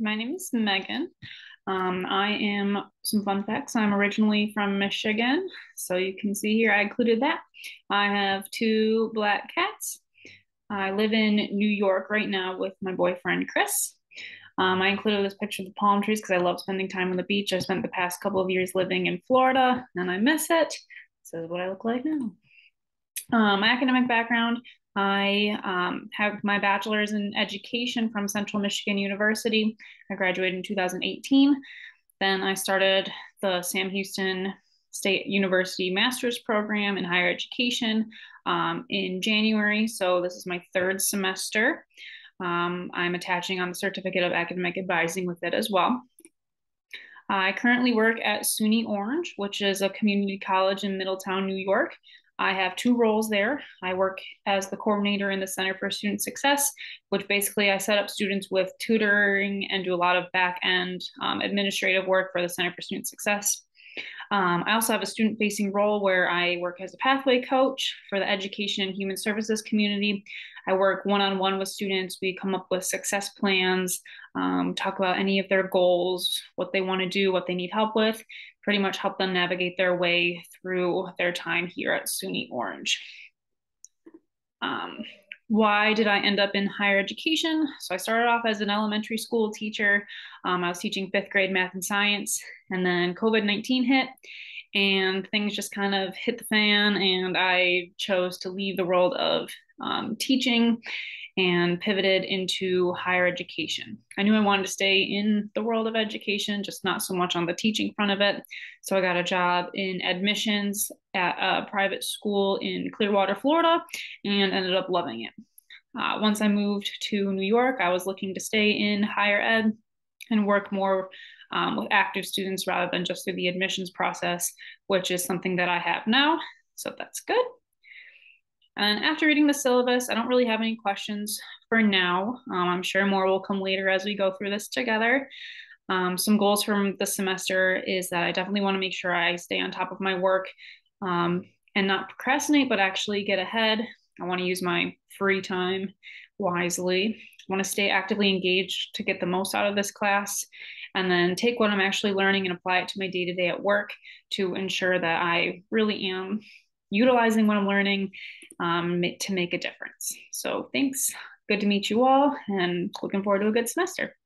my name is Megan. Um, I am some fun facts. I'm originally from Michigan, so you can see here I included that. I have two black cats. I live in New York right now with my boyfriend Chris. Um, I included this picture of the palm trees because I love spending time on the beach. I spent the past couple of years living in Florida and I miss it. This is what I look like now. Um, my academic background I um, have my bachelor's in education from Central Michigan University. I graduated in 2018. Then I started the Sam Houston State University Master's Program in Higher Education um, in January. So this is my third semester. Um, I'm attaching on the Certificate of Academic Advising with it as well. I currently work at SUNY Orange, which is a community college in Middletown, New York. I have two roles there. I work as the coordinator in the Center for Student Success, which basically I set up students with tutoring and do a lot of back end um, administrative work for the Center for Student Success. Um, I also have a student facing role where I work as a pathway coach for the education and human services community. I work one on one with students. We come up with success plans, um, talk about any of their goals, what they want to do, what they need help with, pretty much help them navigate their way through their time here at SUNY Orange. Um, why did I end up in higher education? So I started off as an elementary school teacher. Um, I was teaching fifth grade math and science, and then COVID 19 hit, and things just kind of hit the fan, and I chose to leave the world of um, teaching and pivoted into higher education. I knew I wanted to stay in the world of education, just not so much on the teaching front of it. So I got a job in admissions at a private school in Clearwater, Florida, and ended up loving it. Uh, once I moved to New York, I was looking to stay in higher ed and work more um, with active students rather than just through the admissions process, which is something that I have now. So that's good. And after reading the syllabus, I don't really have any questions for now. Um, I'm sure more will come later as we go through this together. Um, some goals from the semester is that I definitely want to make sure I stay on top of my work um, and not procrastinate, but actually get ahead. I want to use my free time wisely. I want to stay actively engaged to get the most out of this class and then take what I'm actually learning and apply it to my day to day at work to ensure that I really am utilizing what I'm learning um, to make a difference. So thanks. Good to meet you all and looking forward to a good semester.